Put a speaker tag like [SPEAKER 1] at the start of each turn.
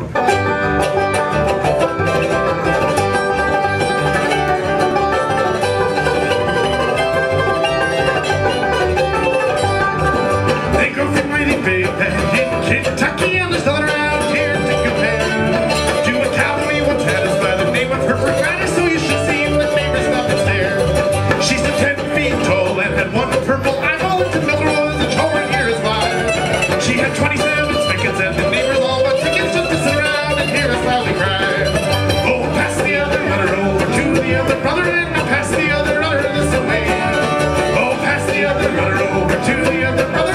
[SPEAKER 1] Think of in Kentucky and his daughter the other brother and I'll pass the other runner this away. Oh, pass the other runner over to the other brother.